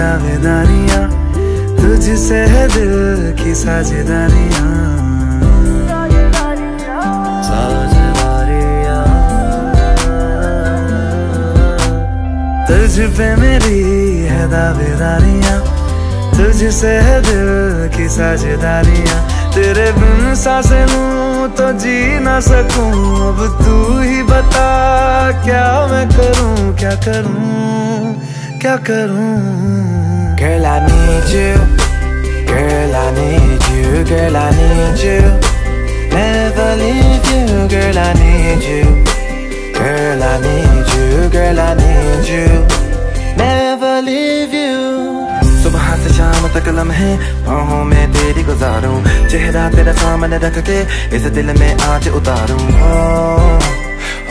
मेरी है दावेदारियाँ तुझसे है दिल की साझेदारियाँ। तुझ पे मेरी है दावेदारियाँ, तुझसे है दिल की साझेदारियाँ। तेरे बिन साँसें लूँ तो जी ना सकूँ, अब तू ही बता, क्या मैं करूँ, क्या करूँ? क्या करूँ Girl, I need you Girl, I need you Girl, I need you Never leave you Girl, I need you Girl, I need you Girl, I need you Never leave you सुबह से शाम तक लम्हे बाहों में तेरी गुजारूं चेहरा तेरा सामने रख के इस दिल में आज उतारूं हो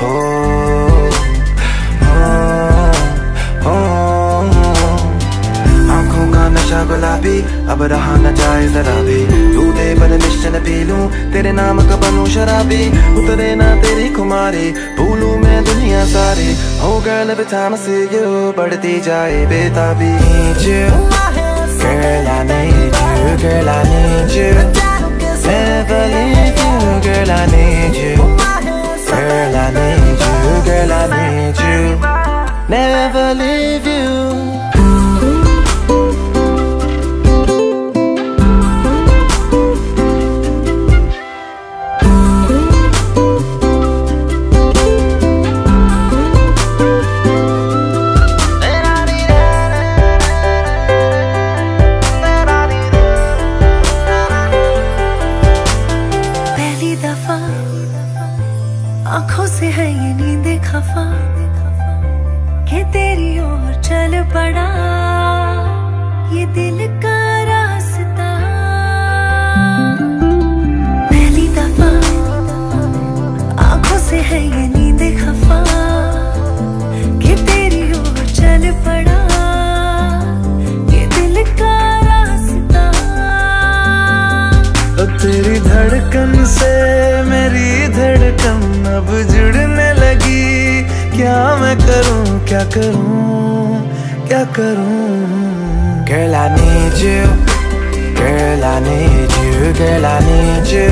हो हो गुलाबी अब रहा न जाए जरा भी। तू दे पर मिशन पी लूँ तेरे नाम का बनू शराबी। उतरे ना तेरी खुमारी भूलू मैं दुनिया सारी। हो गर्ल time I see बढ़ती जाए बेताबी। Girl, I need you, girl, I need you Never leave आँखों से है ये नींद खफा के तेरी ओर चल पड़ा। ये दिल का अब जुड़ने लगी क्या मैं करूं क्या करूं क्या करूं Girl, I need you. Girl, I need you. Girl, I need you.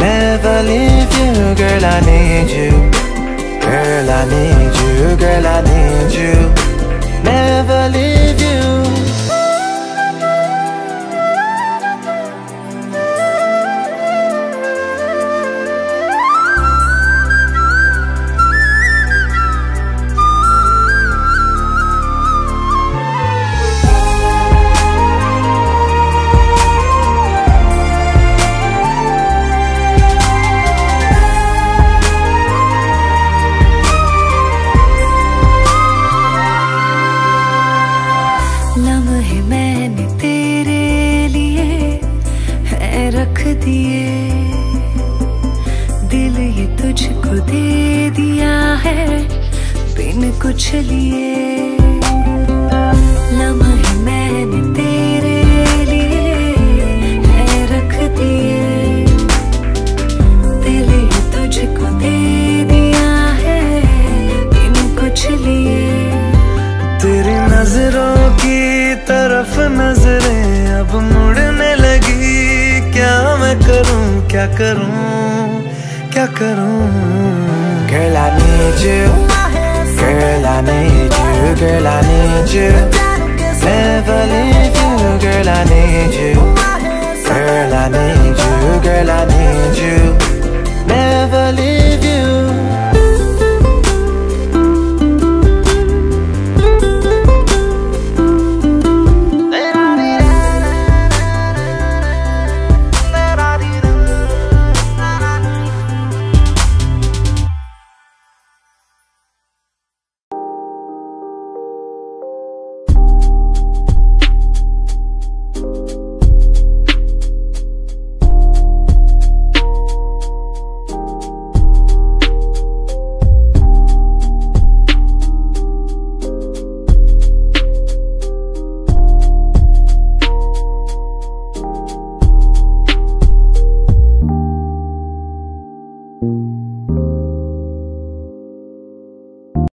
Never leave you. Girl, I need you. Girl, I need you. Girl, I need you. दिए। दिल ये तुझको दे दिया है बिन कुछ लिए। क्या करूं क्या करूं Girl, I need you. Girl, I need you. Girl, I need you. Never leave you. Girl, I need you. Girl, I need you. Girl, I need you.